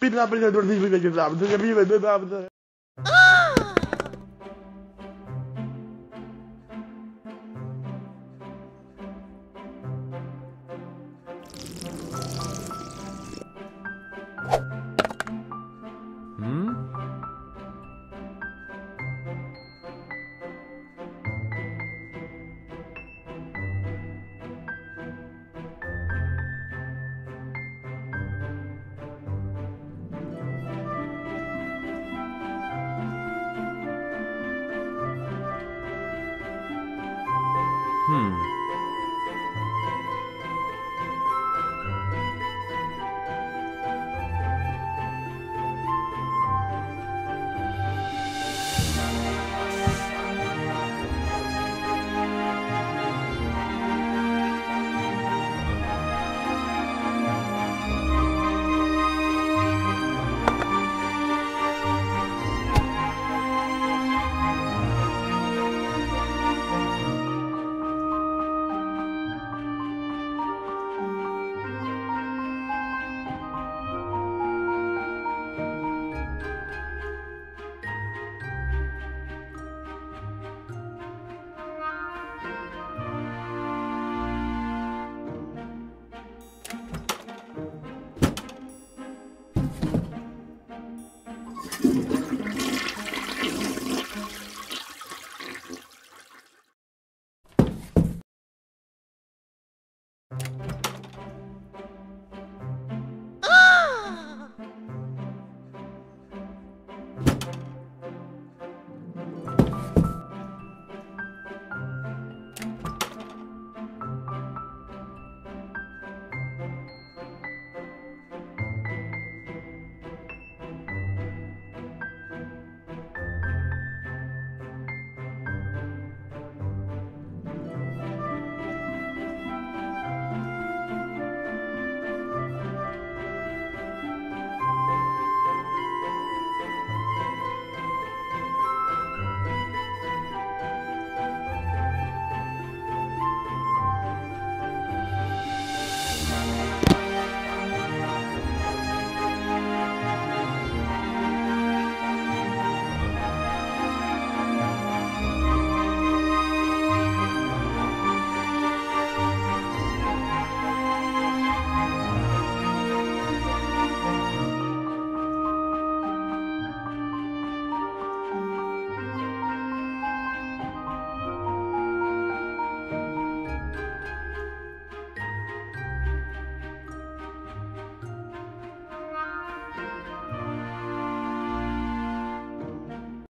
пидрабельный дворный Hmm.